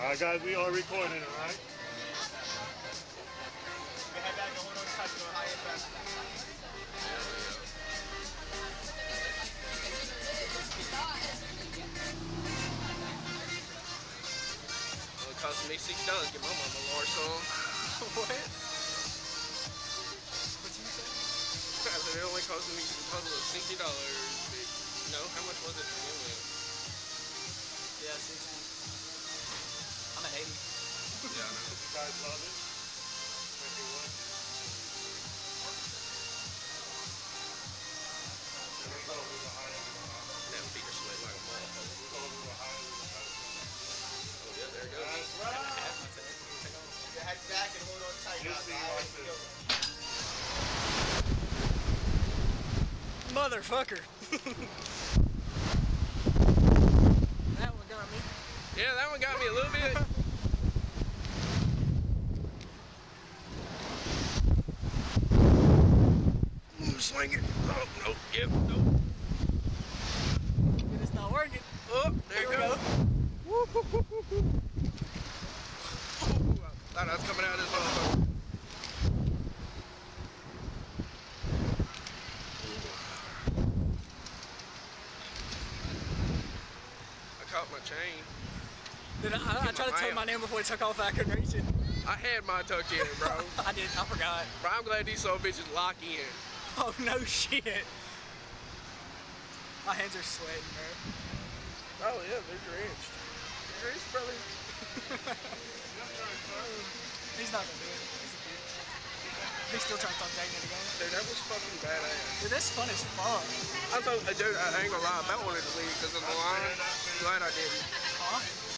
All right, guys, we are recording, all right? Well, it cost me six dollars to get my mama a large song. what? What you say? I said it only cost me a total of sixty dollars. No, how much was it to begin with? Yeah, 60. Were higher. Damn feet are sweating like a motherfucker. We go, we were higher, we were higher. Oh yeah, there it goes. That's right. Have my tag. Take off. Your head back and hold on tight. You see like this. Motherfucker. that one got me. Yeah, that one got me a little bit. swing it. Oh, no. Yep, no. It's not working. Oh, there you go. go. Ooh, I thought I was coming out of this motherfucker. I caught my chain. Then I, I, I tried to tell my name before it took off. I couldn't reach it. I had mine tucked in, bro. I did. I forgot. Bro, I'm glad these little bitches lock in. Oh no shit. My hands are sweating, bro. Oh yeah, they're drenched. You're drenched, brother. He's not gonna do it. He's a bitch. He's still trying to talk to go. Dude, that was fucking badass. Dude, that's fun as fuck. I thought, uh, dude, I ain't gonna lie, I wanted to leave because of the line. Glad I didn't.